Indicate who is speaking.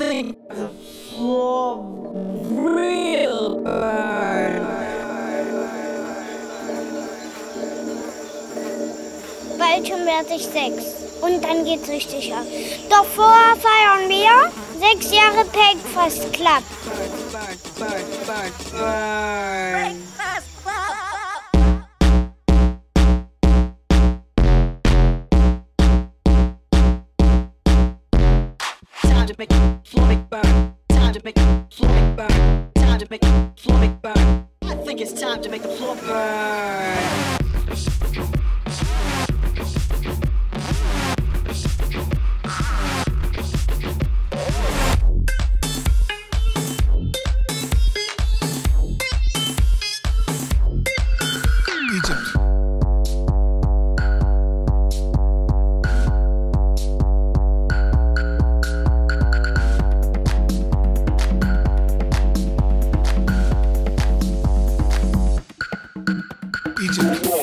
Speaker 1: feeling for real burn.
Speaker 2: Bald schon werde ich sechs. Und dann geht's richtig ab. Doch vorher feiern wir sechs Jahre Packfast Club.
Speaker 1: Burn, burn, burn, make burn. Time to make burn. Time to make burn. I think it's time to make the floor burn. Egypt. 九十